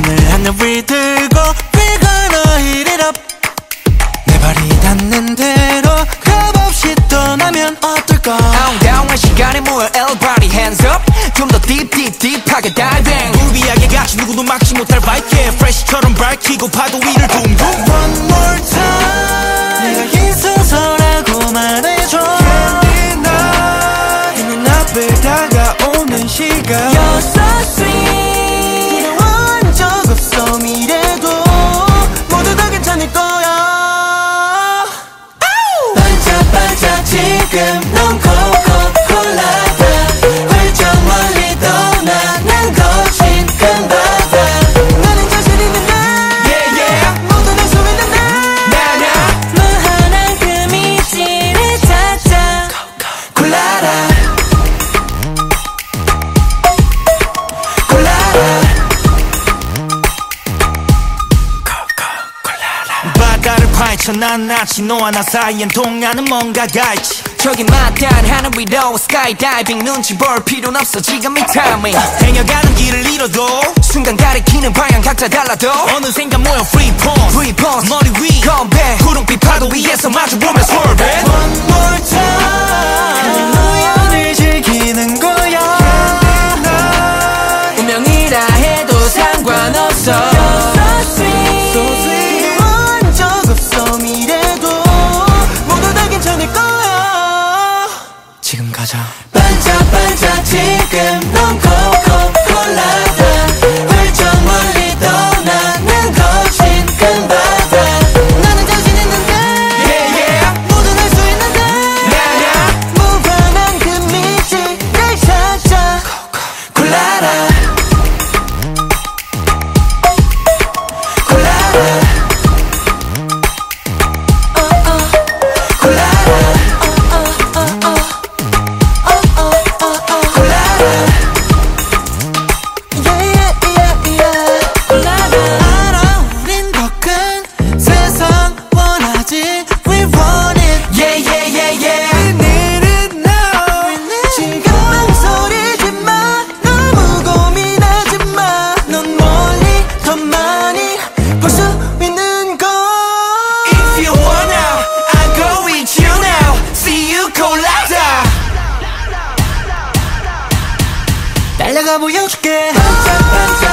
마시너를 들고 We're gonna hit it up 내 발이 닿는 대로 겁 없이 떠나면 어떨까? 아웅다웅한 시간에 모여 everybody hands up. 좀 더 deep deep deep하게 diving. 무비하게 같이 누구도 막지 못할 밝게. Fresh처럼 밝히고 파도 위를 둥둥 지금 넌 코코콜라다. 훌쩍 멀리 떠나는 거친 큰 바다. 나는 자신 있는데 Yeah yeah. 모두 날 소리는데 나나. 무한한 그 미지를 찾아. 콜라라. 콜라라. 바다를 파헤쳐 난 나치 너와 나 사이엔 통하는 뭔가가 있지 저기 막단 하늘 위로 스카이다이빙 눈치 볼 필요는 없어. 지금 이 타이밍 행여가는 길을 잃어도 순간 가리키는 방향 각자 달라도 어느샌가 모여 free fall Free pause 머리 위 컴백 구름빛 파도 위에서 마주보며 swerve 날려가 보여줄게. 반짝반짝